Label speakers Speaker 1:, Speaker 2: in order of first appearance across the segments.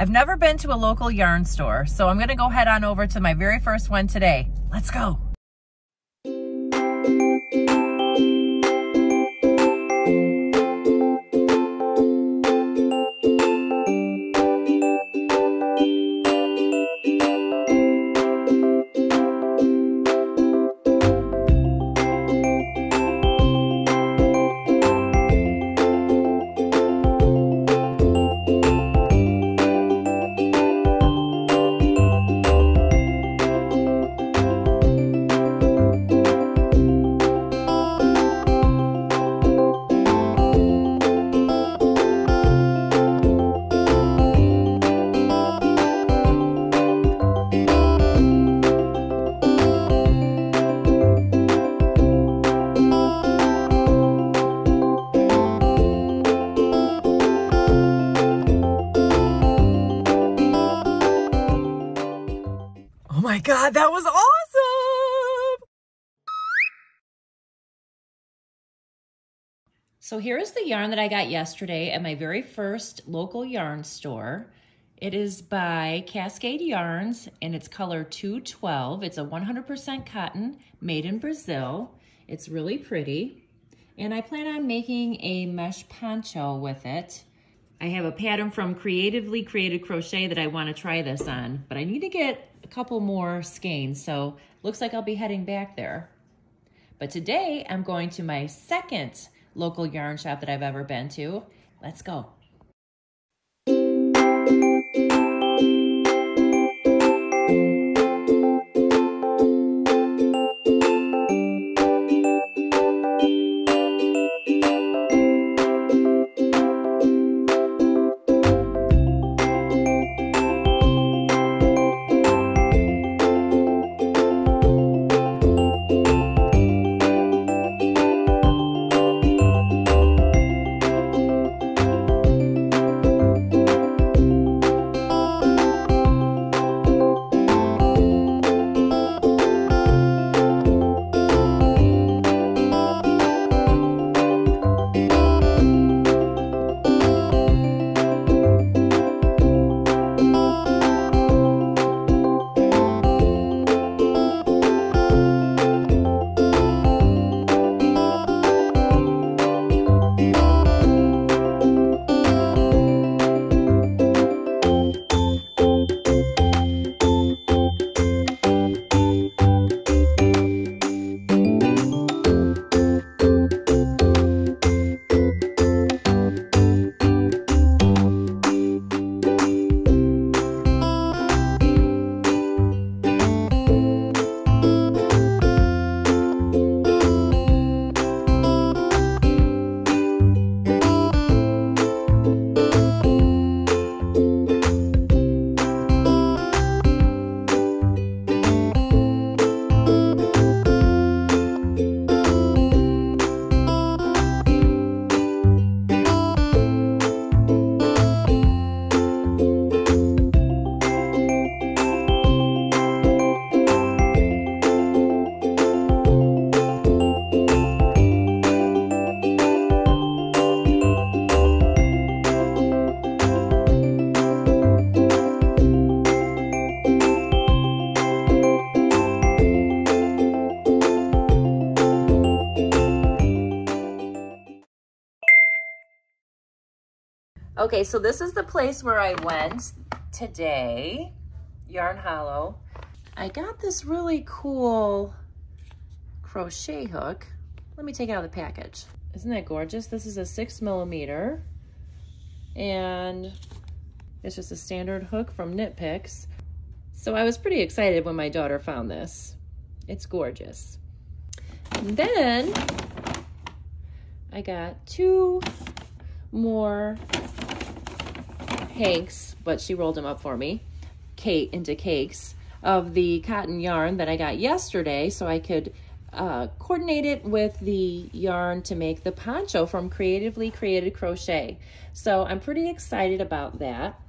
Speaker 1: I've never been to a local yarn store, so I'm gonna go head on over to my very first one today. Let's go. Oh my God, that was awesome! So here is the yarn that I got yesterday at my very first local yarn store. It is by Cascade Yarns and it's color 212. It's a 100% cotton made in Brazil. It's really pretty. And I plan on making a mesh poncho with it. I have a pattern from Creatively Created Crochet that I want to try this on, but I need to get a couple more skeins, so looks like I'll be heading back there. But today I'm going to my second local yarn shop that I've ever been to. Let's go. Okay, so this is the place where I went today, Yarn Hollow. I got this really cool crochet hook. Let me take it out of the package. Isn't that gorgeous? This is a six millimeter and it's just a standard hook from Knit Picks. So I was pretty excited when my daughter found this. It's gorgeous. And then I got two more hanks, but she rolled them up for me, Kate into cakes of the cotton yarn that I got yesterday so I could uh, coordinate it with the yarn to make the poncho from Creatively Created Crochet. So I'm pretty excited about that.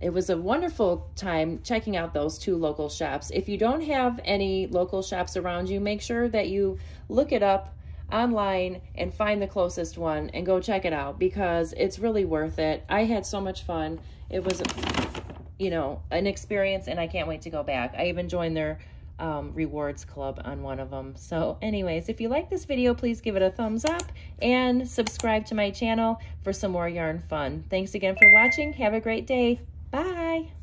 Speaker 1: It was a wonderful time checking out those two local shops. If you don't have any local shops around you, make sure that you look it up online and find the closest one and go check it out because it's really worth it. I had so much fun. It was, you know, an experience and I can't wait to go back. I even joined their um, rewards club on one of them. So anyways, if you like this video, please give it a thumbs up and subscribe to my channel for some more yarn fun. Thanks again for watching. Have a great day. Bye.